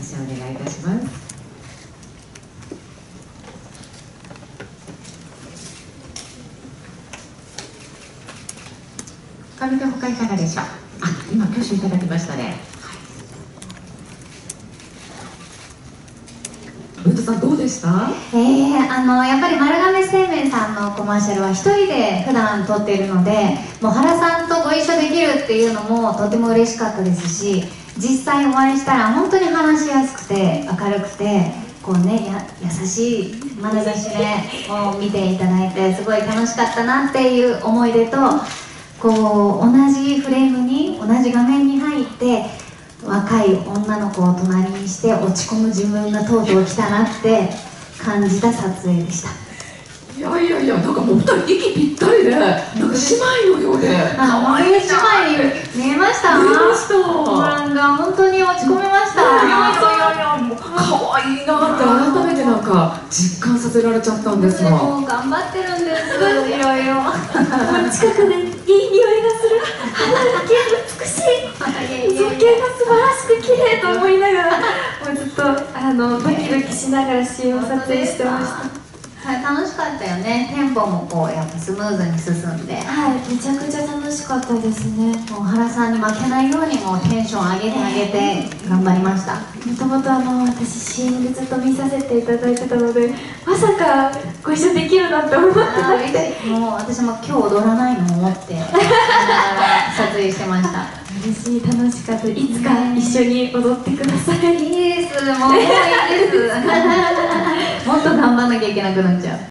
私お願いいたします。髪の他いかがでしょう？あ今挙手いただきましたね。ムートさんどうでした？えー、あのやっぱり丸亀製麺さんのコマーシャルは一人で普段撮っているのでもう原さんとご一緒できるっていうのもとても嬉しかったですし実際お会いしたら本当に話しやすくて明るくてこうねや優しい眼差しでを見ていただいてすごい楽しかったなっていう思い出とこう同じフレームに同じ画面に入って若い女の子を隣にして落ち込む自分がとうとう来たなって感じた撮影でした。いやいやいやなんかもう二人息ぴったりでなんか姉妹のようで可愛い姉妹に見えました。見えました。なんか本当に落ち込みました。いやいやいやもう可愛いなって改めてなんか実感させられちゃったんですが。もう頑張ってるんですいろいろ近くでいい匂いがする。花だけ美しい。造形が素晴らしく綺麗と思いながらもうずっとあのドキドキしながら CM を撮影してましたはい楽しかったよね。テンポもこうやっぱスムーズに進んで。はいめちゃくちゃ楽しかったですね。もう原さんに負けないようにもうテンション上げて上げて頑張りました。もともとあの私 CM でずっと見させていただいてたのでまさかご一緒できるなんて思ってなくて。もう私も今日踊らないのって思いながら撮影してました。嬉しい楽しかった。いつか一緒に踊ってください。いいです。もういいですんなきゃいけなくなっちゃう。